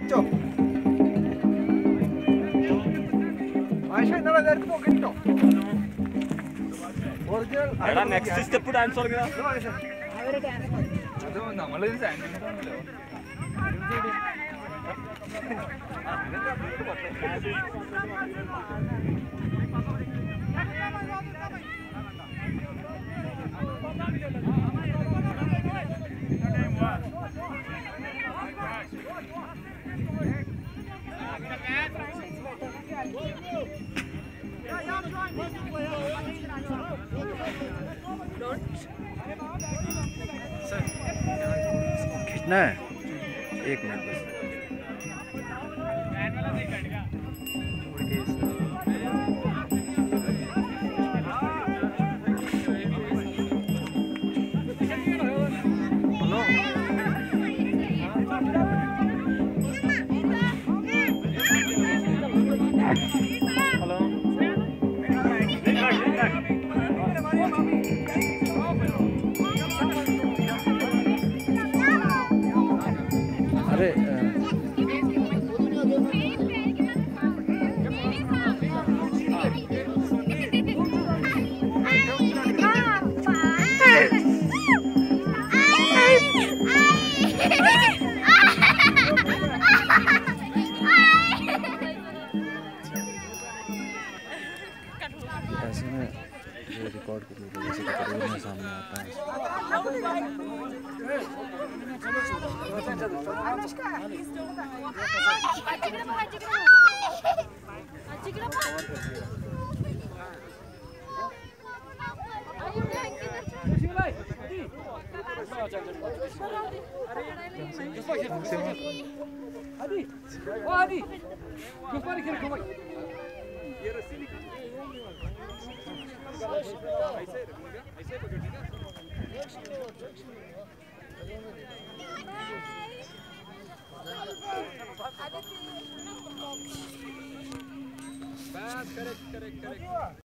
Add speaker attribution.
Speaker 1: കിട്ടോ ആയിഷ എന്നാ നേരത്തെ നോക്കി കിട്ടോ ഒറിജിനൽ നെക്സ്റ്റ്
Speaker 2: സ്റ്റെപ്പ് ഡാൻസ് തുടങ്ങിയതാ.
Speaker 1: അത് നമ്മളൊരു സാൻഡ്വിച്ച് ആണല്ലോ.
Speaker 3: खींचना है? एक मिनट बस। अरे जो रिकॉर्ड करने की वजह से तकरीबन सामने आता है
Speaker 1: आदि ओ आदि गुफारी खेल घुमाई Bad, correct, correct, correct.